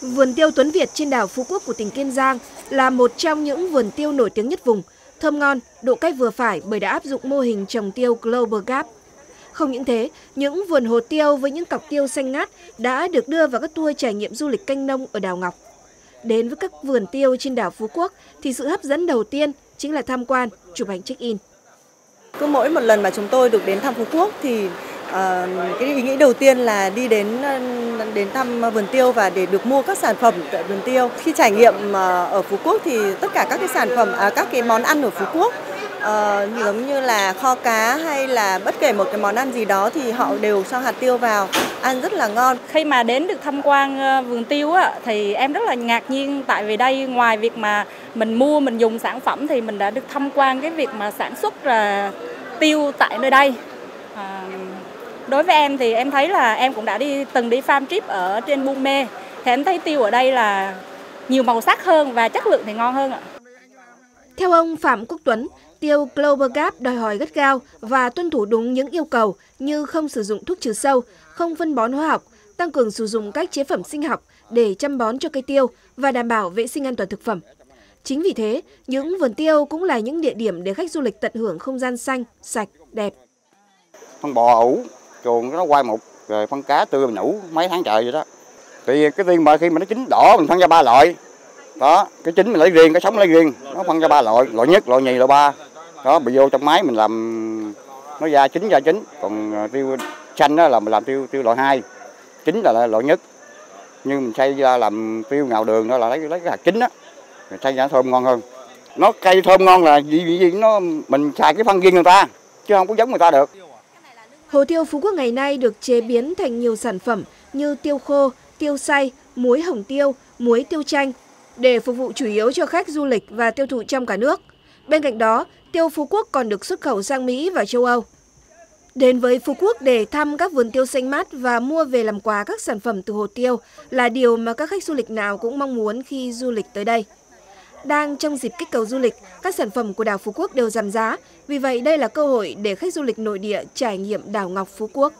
Vườn tiêu Tuấn Việt trên đảo Phú Quốc của tỉnh Kiên Giang là một trong những vườn tiêu nổi tiếng nhất vùng, thơm ngon, độ cách vừa phải bởi đã áp dụng mô hình trồng tiêu Global Gap. Không những thế, những vườn hồ tiêu với những cọc tiêu xanh ngát đã được đưa vào các tour trải nghiệm du lịch canh nông ở đảo Ngọc. Đến với các vườn tiêu trên đảo Phú Quốc thì sự hấp dẫn đầu tiên chính là tham quan, chụp ảnh check-in. Cứ mỗi một lần mà chúng tôi được đến thăm Phú Quốc thì Ờ, cái ý nghĩ đầu tiên là đi đến ờ, đến thăm vườn tiêu và để được mua các sản phẩm tại vườn tiêu. Khi trải nghiệm ờ, ở Phú Quốc thì tất cả các cái sản phẩm, à, các cái món ăn ở Phú Quốc uh, giống như là kho cá hay là bất kể một cái món ăn gì đó thì họ đều cho hạt tiêu vào ăn rất là ngon. Khi mà đến được tham quan vườn tiêu á, thì em rất là ngạc nhiên tại vì đây ngoài việc mà mình mua mình dùng sản phẩm thì mình đã được tham quan cái việc mà sản xuất là tiêu tại nơi đây. uh, đối với em thì em thấy là em cũng đã đi từng đi farm trip ở trên Buôn Mê thì em thấy tiêu ở đây là nhiều màu sắc hơn và chất lượng thì ngon hơn ạ. Theo ông Phạm Quốc Tuấn, tiêu Global Gap đòi hỏi gắt gao và tuân thủ đúng những yêu cầu như không sử dụng thuốc trừ sâu, không phân bón hóa học, tăng cường sử dụng các chế phẩm sinh học để chăm bón cho cây tiêu và đảm bảo vệ sinh an toàn thực phẩm. Chính vì thế, những vườn tiêu cũng là những địa điểm để khách du lịch tận hưởng không gian xanh, sạch, đẹp. Phân bò ủ, chuồng nó quay một, rồi phân cá tươi nhũ mấy tháng trời vậy đó. Thì cái tiên mà khi mà nó chín đỏ mình phân ra ba loại. Đó, cái chín mình lấy riêng, cái sống lấy riêng, nó phân ra ba loại, loại nhất, loại nhì, loại ba. Đó, bị vô trong máy mình làm nó ra chín ra chín, còn à, tiêu xanh đó là mình làm tiêu tiêu loại hai Chín là loại nhất. Nhưng mình xây ra làm tiêu ngào đường đó là lấy lấy cái hạt chín đó xây ra thơm ngon hơn nó cây thơm ngon là gì gì, gì nó mình xài cái phân riêng người ta chứ không có giống người ta được Hồ tiêu Phú Quốc ngày nay được chế biến thành nhiều sản phẩm như tiêu khô, tiêu xay, muối hồng tiêu, muối tiêu chanh để phục vụ chủ yếu cho khách du lịch và tiêu thụ trong cả nước. Bên cạnh đó, tiêu Phú Quốc còn được xuất khẩu sang Mỹ và châu Âu. Đến với Phú Quốc để thăm các vườn tiêu xanh mát và mua về làm quà các sản phẩm từ hồ tiêu là điều mà các khách du lịch nào cũng mong muốn khi du lịch tới đây. Đang trong dịp kích cầu du lịch, các sản phẩm của đảo Phú Quốc đều giảm giá, vì vậy đây là cơ hội để khách du lịch nội địa trải nghiệm đảo Ngọc Phú Quốc.